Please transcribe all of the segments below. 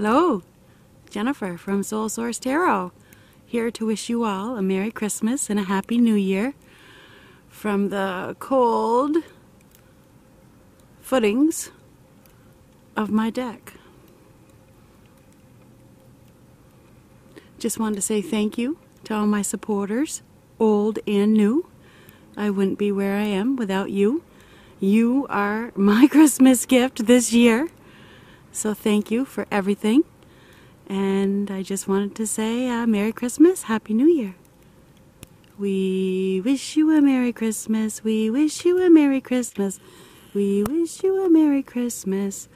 Hello, Jennifer from Soul Source Tarot, here to wish you all a Merry Christmas and a Happy New Year from the cold footings of my deck. Just wanted to say thank you to all my supporters, old and new. I wouldn't be where I am without you. You are my Christmas gift this year. So thank you for everything. And I just wanted to say uh, Merry Christmas, Happy New Year. We wish you a Merry Christmas. We wish you a Merry Christmas. We wish you a Merry Christmas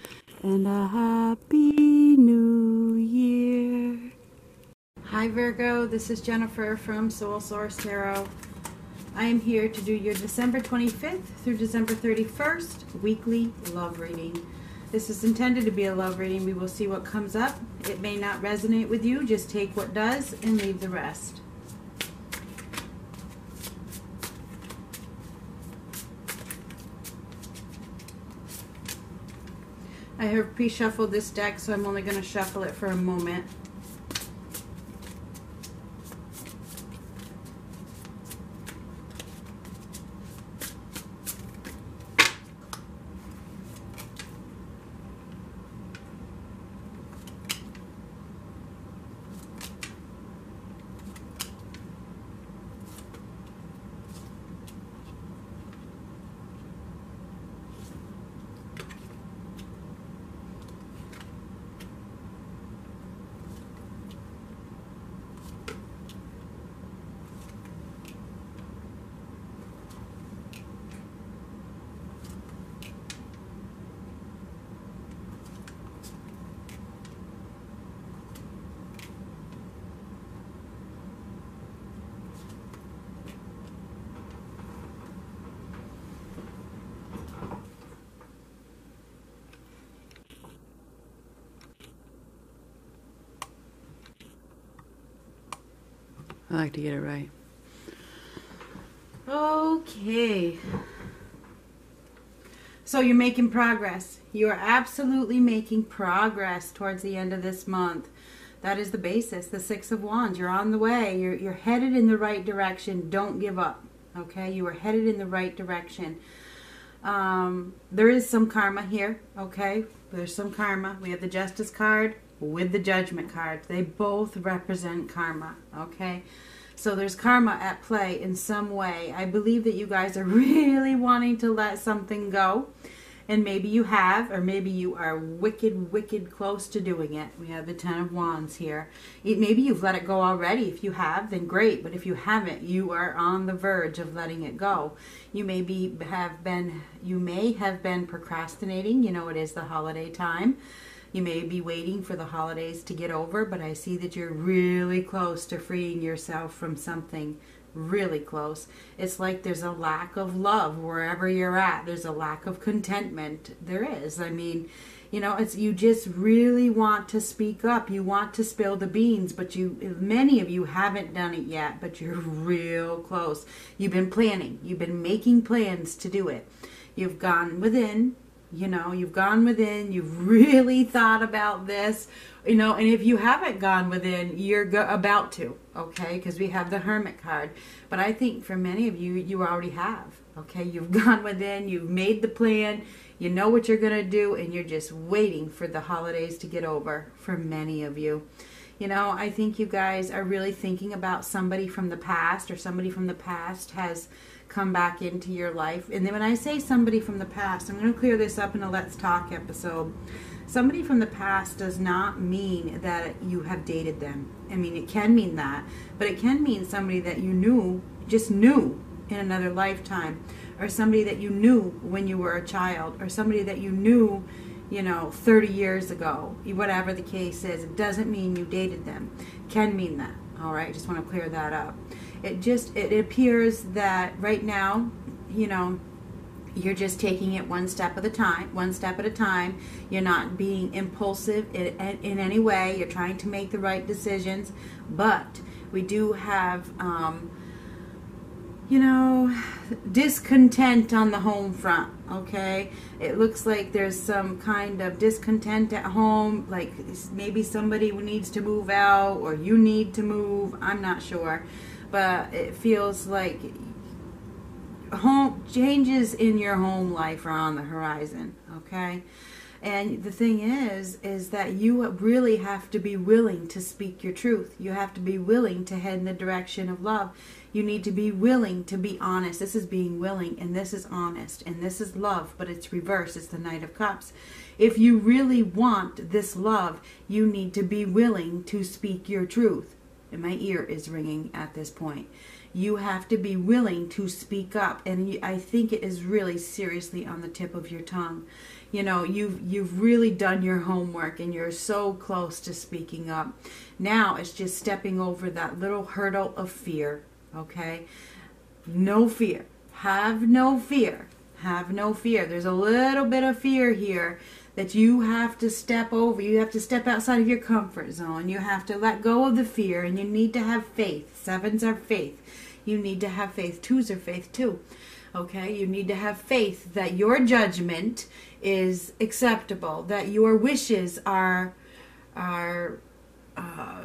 and a Happy New Year. Hi Virgo, this is Jennifer from Soul Source Tarot. I am here to do your December 25th through December 31st weekly love reading. This is intended to be a love reading. We will see what comes up. It may not resonate with you. Just take what does and leave the rest. I have pre-shuffled this deck, so I'm only going to shuffle it for a moment. I like to get it right. Okay. So you're making progress. You are absolutely making progress towards the end of this month. That is the basis, the Six of Wands. You're on the way. You're, you're headed in the right direction. Don't give up. Okay? You are headed in the right direction. Um, there is some karma here. Okay? There's some karma. We have the Justice card with the judgment card. They both represent karma, okay? So there's karma at play in some way. I believe that you guys are really wanting to let something go. And maybe you have, or maybe you are wicked, wicked close to doing it. We have the Ten of Wands here. It, maybe you've let it go already. If you have, then great. But if you haven't, you are on the verge of letting it go. You may be have been, you may have been procrastinating. You know, it is the holiday time. You may be waiting for the holidays to get over, but I see that you're really close to freeing yourself from something really close. It's like there's a lack of love wherever you're at. There's a lack of contentment. There is. I mean, you know, it's you just really want to speak up. You want to spill the beans, but you many of you haven't done it yet, but you're real close. You've been planning. You've been making plans to do it. You've gone within, you know you've gone within you've really thought about this you know and if you haven't gone within you're go- about to okay? Because we have the hermit card. But i think for many of you you already have okay? You've gone within you've made the plan you know what you're going to do and you're just waiting for the holidays to get over for many of you. You know i think you guys are really thinking about somebody from the past or somebody from the past has come back into your life. And then when I say somebody from the past, I'm going to clear this up in a Let's Talk episode. Somebody from the past does not mean that you have dated them. I mean, it can mean that, but it can mean somebody that you knew, just knew in another lifetime, or somebody that you knew when you were a child, or somebody that you knew, you know, 30 years ago. Whatever the case is, it doesn't mean you dated them. Can mean that. All right, just want to clear that up it just it appears that right now you know you're just taking it one step at a time one step at a time you're not being impulsive in, in any way you're trying to make the right decisions but we do have um, you know, discontent on the home front, okay? It looks like there's some kind of discontent at home, like maybe somebody needs to move out or you need to move, I'm not sure. But it feels like home changes in your home life are on the horizon, okay? And the thing is, is that you really have to be willing to speak your truth. You have to be willing to head in the direction of love. You need to be willing to be honest. This is being willing, and this is honest, and this is love, but it's reverse. It's the Knight of Cups. If you really want this love, you need to be willing to speak your truth. And my ear is ringing at this point. You have to be willing to speak up, and I think it is really seriously on the tip of your tongue. You know you've you've really done your homework and you're so close to speaking up. Now it's just stepping over that little hurdle of fear okay? No fear. Have no fear. Have no fear. There's a little bit of fear here that you have to step over you have to step outside of your comfort zone. You have to let go of the fear and you need to have faith. Sevens are faith. You need to have faith. Twos are faith too. Okay? You need to have faith that your judgment is acceptable, that your wishes are are uh,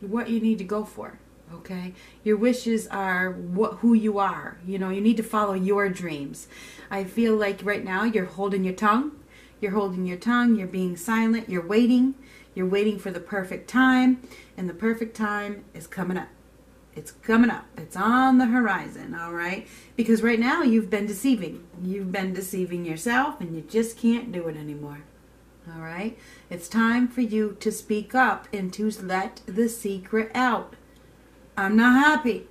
what you need to go for. Okay, your wishes are what who you are. You know, you need to follow your dreams. I feel like right now you're holding your tongue. You're holding your tongue. You're being silent. You're waiting. You're waiting for the perfect time, and the perfect time is coming up. It's coming up. It's on the horizon, all right? Because right now you've been deceiving. You've been deceiving yourself and you just can't do it anymore. All right? It's time for you to speak up and to let the secret out. I'm not happy.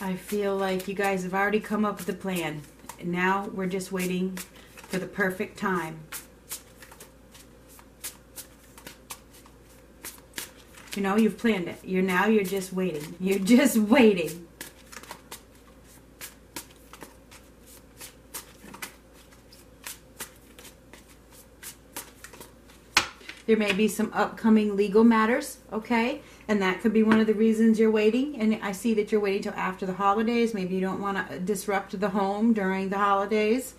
I feel like you guys have already come up with a plan. And Now we're just waiting for the perfect time. You know, you've planned it. You're now you're just waiting. You're just waiting. There may be some upcoming legal matters, okay? and that could be one of the reasons you're waiting. And I see that you're waiting till after the holidays. Maybe you don't want to disrupt the home during the holidays.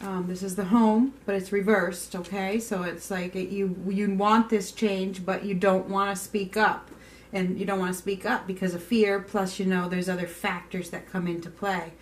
Um, this is the home, but it's reversed. Okay, so it's like you you want this change, but you don't want to speak up, and you don't want to speak up because of fear. Plus, you know, there's other factors that come into play.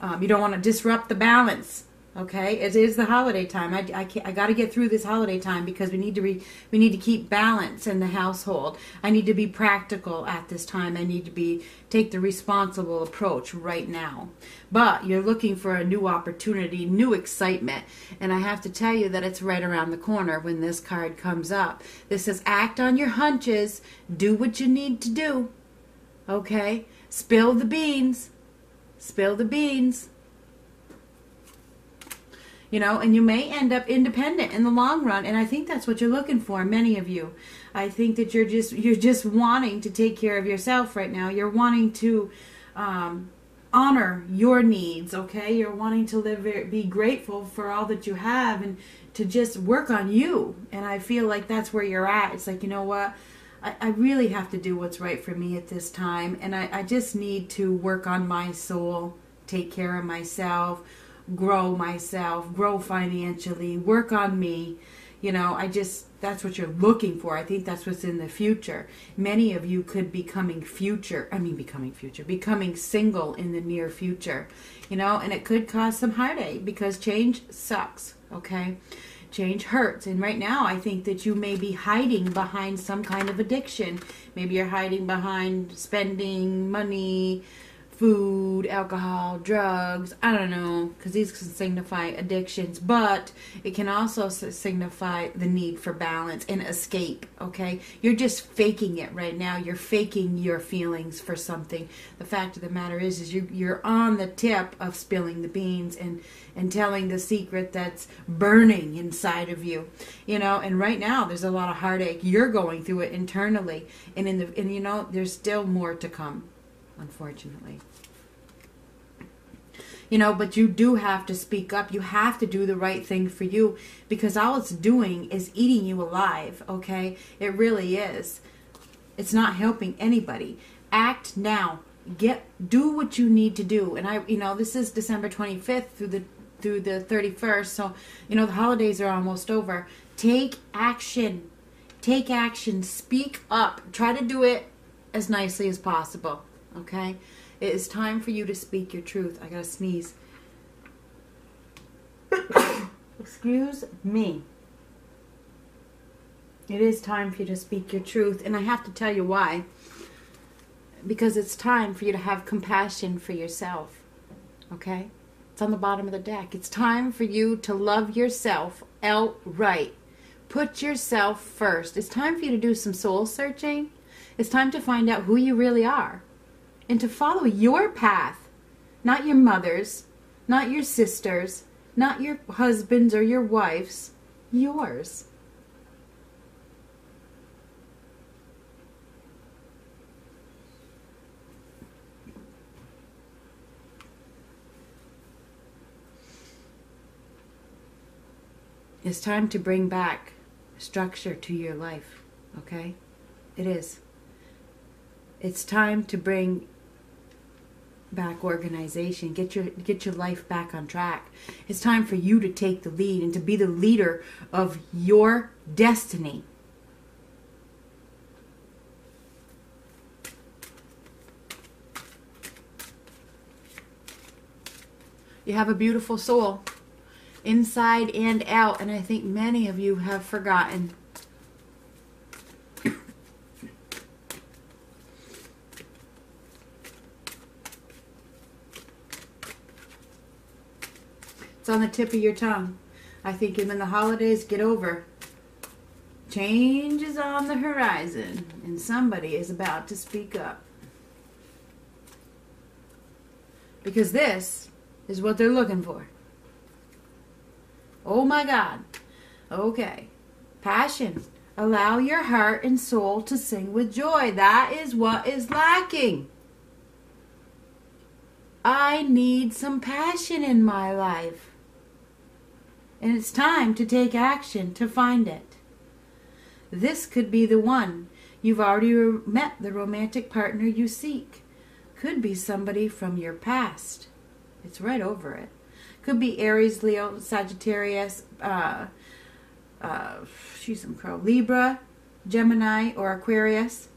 Um, you don't want to disrupt the balance Okay, it is the holiday time. I, I, I got to get through this holiday time because we need to re, we need to keep balance in the household. I need to be practical at this time. I need to be take the responsible approach right now. But you're looking for a new opportunity, new excitement, and I have to tell you that it's right around the corner when this card comes up. This says act on your hunches, do what you need to do. Okay, spill the beans, spill the beans you know, and you may end up independent in the long run. And I think that's what you're looking for, many of you. I think that you're just you're just wanting to take care of yourself right now. You're wanting to um, honor your needs. Okay, you're wanting to live, be grateful for all that you have, and to just work on you. And I feel like that's where you're at. It's like you know what. I, I really have to do what's right for me at this time, and I, I just need to work on my soul, take care of myself, grow myself, grow financially, work on me. You know, I just, that's what you're looking for. I think that's what's in the future. Many of you could be coming future, I mean, becoming future, becoming single in the near future, you know, and it could cause some heartache because change sucks, okay? Change hurts. And right now, I think that you may be hiding behind some kind of addiction. Maybe you're hiding behind spending money, food, alcohol, drugs, I don't know, because these can signify addictions, but it can also signify the need for balance and escape, okay? You're just faking it right now. You're faking your feelings for something. The fact of the matter is, is you, you're on the tip of spilling the beans and, and telling the secret that's burning inside of you, you know, and right now there's a lot of heartache. You're going through it internally, and in the, and you know, there's still more to come unfortunately. you know, but you do have to speak up. You have to do the right thing for you because all it's doing is eating you alive, okay? It really is. It's not helping anybody. Act now. Get do what you need to do. And I you know, this is December 25th through the through the 31st. So, you know, the holidays are almost over. Take action. Take action. Speak up. Try to do it as nicely as possible, okay? It is time for you to speak your truth. I gotta sneeze. Excuse me. It is time for you to speak your truth, and I have to tell you why. Because it's time for you to have compassion for yourself. Okay? It's on the bottom of the deck. It's time for you to love yourself outright. Put yourself first. It's time for you to do some soul searching. It's time to find out who you really are and to follow your path, not your mother's, not your sister's, not your husband's or your wife's, yours. It's time to bring back structure to your life, okay? It is. It's time to bring back organization get your get your life back on track. It's time for you to take the lead and to be the leader of your destiny. You have a beautiful soul inside and out and i think many of you have forgotten It's on the tip of your tongue. I think even the holidays get over, change is on the horizon and somebody is about to speak up. Because this is what they're looking for. Oh my God. Okay. Passion. Allow your heart and soul to sing with joy. That is what is lacking. I need some passion in my life and it's time to take action to find it. This could be the one. You've already met the romantic partner you seek. Could be somebody from your past. It's right over it. Could be Aries, Leo, Sagittarius, uh, uh, she's some crow, Libra, Gemini, or Aquarius.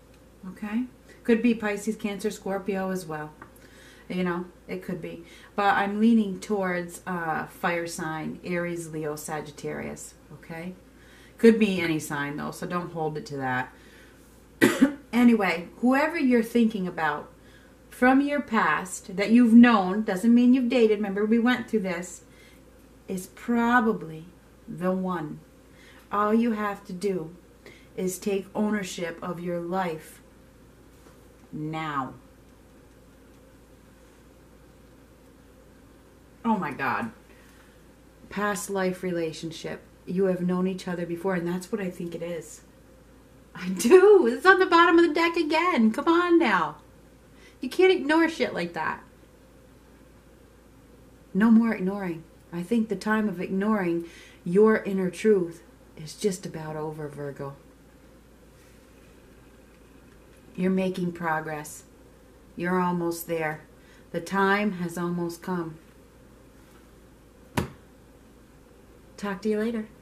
Okay? Could be Pisces, Cancer, Scorpio as well. You know, it could be. But I'm leaning towards uh, fire sign, Aries, Leo, Sagittarius. Okay? Could be any sign, though, so don't hold it to that. anyway, whoever you're thinking about from your past that you've known, doesn't mean you've dated, remember we went through this, is probably the one. All you have to do is take ownership of your life now. Oh my God, past life relationship. You have known each other before, and that's what I think it is. I do. It's on the bottom of the deck again. Come on now. You can't ignore shit like that. No more ignoring. I think the time of ignoring your inner truth is just about over, Virgo. You're making progress. You're almost there. The time has almost come. Talk to you later.